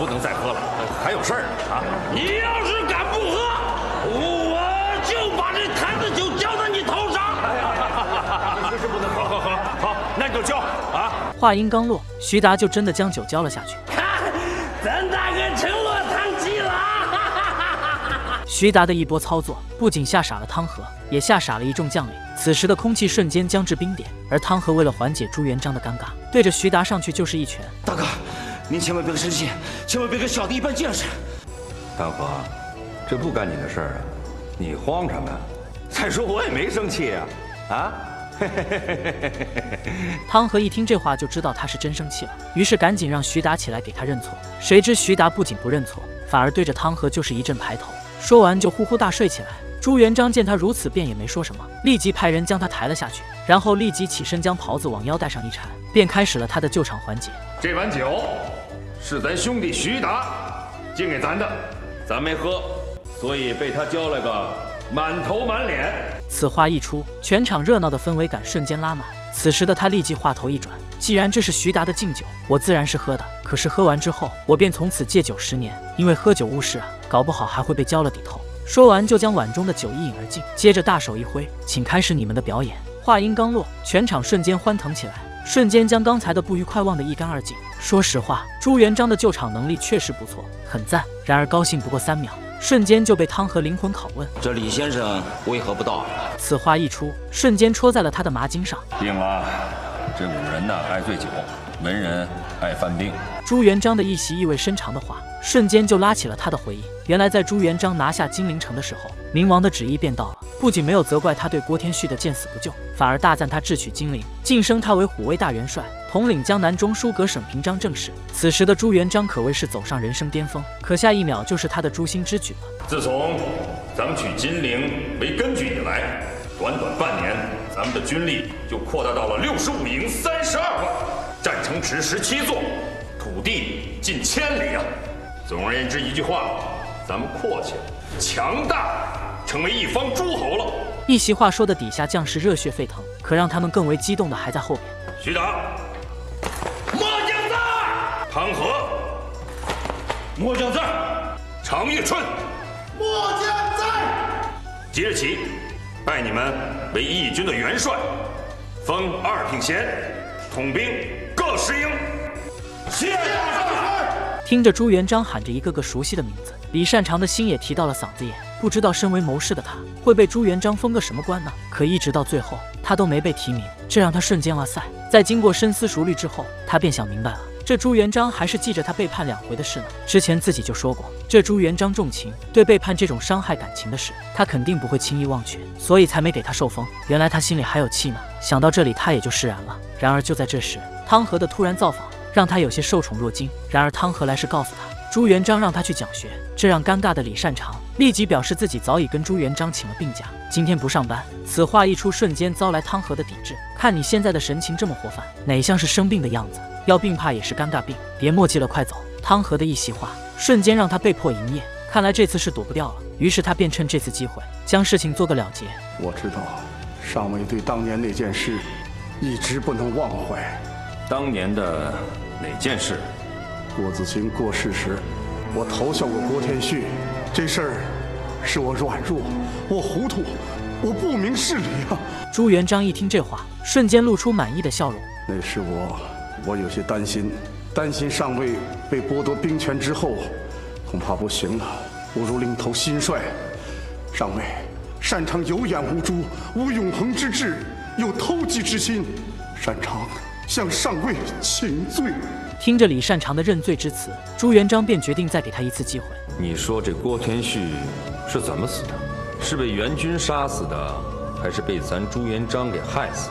不能再喝了，还有事儿啊！你要是敢不喝，我就把这坛子酒浇在你头上。哎呀，这是不能喝，喝喝，好，那你就浇啊！话音刚落，徐达就真的将酒浇了下去。看 咱大哥成落汤鸡了啊！徐达的一波操作，不仅吓傻了汤和，也吓傻了一众将领。此时的空气瞬间降至冰点，而汤和为了缓解朱元璋的尴尬，对着徐达上去就是一拳。大哥，您千万别生气，千万别跟小弟一般见识。汤和，这不干你的事儿啊，你慌什么？再说我也没生气啊，啊？汤和一听这话就知道他是真生气了，于是赶紧让徐达起来给他认错。谁知徐达不仅不认错，反而对着汤和就是一阵排头，说完就呼呼大睡起来。朱元璋见他如此，便也没说什么，立即派人将他抬了下去，然后立即起身将袍子往腰带上一缠，便开始了他的救场环节。这碗酒是咱兄弟徐达敬给咱的，咱没喝，所以被他浇了个满头满脸。此话一出，全场热闹的氛围感瞬间拉满。此时的他立即话头一转，既然这是徐达的敬酒，我自然是喝的。可是喝完之后，我便从此戒酒十年，因为喝酒误事啊，搞不好还会被浇了底头。说完就将碗中的酒一饮而尽，接着大手一挥，请开始你们的表演。话音刚落，全场瞬间欢腾起来，瞬间将刚才的不愉快忘得一干二净。说实话，朱元璋的救场能力确实不错，很赞。然而高兴不过三秒，瞬间就被汤和灵魂拷问：这李先生为何不到？此话一出，瞬间戳在了他的麻筋上。病了，这古人呢爱醉酒，文人爱犯病。朱元璋的一席意味深长的话，瞬间就拉起了他的回忆。原来在朱元璋拿下金陵城的时候，明王的旨意便到了，不仅没有责怪他对郭天旭的见死不救，反而大赞他智取金陵，晋升他为虎威大元帅，统领江南中书阁省平章政事。此时的朱元璋可谓是走上人生巅峰，可下一秒就是他的诛心之举了。自从咱们取金陵为根据以来，短短半年，咱们的军力就扩大到了六十五营三十二万，战城池十七座。土地近千里啊！总而言之，一句话，咱们阔气，强大，成为一方诸侯了。一席话说的底下将士热血沸腾，可让他们更为激动的还在后面。徐达，末将在；汤和，末将在；常遇春，末将在。即日起，拜你们为义军的元帅，封二品衔，统兵各十营。谢大帅！听着朱元璋喊着一个个熟悉的名字，李善长的心也提到了嗓子眼。不知道身为谋士的他会被朱元璋封个什么官呢？可一直到最后，他都没被提名，这让他瞬间哇塞！在经过深思熟虑之后，他便想明白了，这朱元璋还是记着他背叛两回的事呢。之前自己就说过，这朱元璋重情，对背叛这种伤害感情的事，他肯定不会轻易忘却，所以才没给他受封。原来他心里还有气呢。想到这里，他也就释然了。然而就在这时，汤和的突然造访。让他有些受宠若惊。然而汤和来是告诉他，朱元璋让他去讲学，这让尴尬的李善长立即表示自己早已跟朱元璋请了病假，今天不上班。此话一出，瞬间遭来汤和的抵制。看你现在的神情这么活泛，哪像是生病的样子？要病怕也是尴尬病，别墨迹了，快走！汤和的一席话，瞬间让他被迫营业。看来这次是躲不掉了，于是他便趁这次机会将事情做个了结。我知道，上尉对当年那件事一直不能忘怀。当年的哪件事？郭子清过世时，我投效过郭天旭。这事儿是我软弱，我糊涂，我不明事理啊！朱元璋一听这话，瞬间露出满意的笑容。那是我，我有些担心，担心上尉被剥夺兵权之后，恐怕不行了，不如另投新帅。上尉擅长有眼无珠，无永恒之志，有偷鸡之心，擅长。向上尉请罪。听着李善长的认罪之词，朱元璋便决定再给他一次机会。你说这郭天旭是怎么死的？是被元军杀死的，还是被咱朱元璋给害死？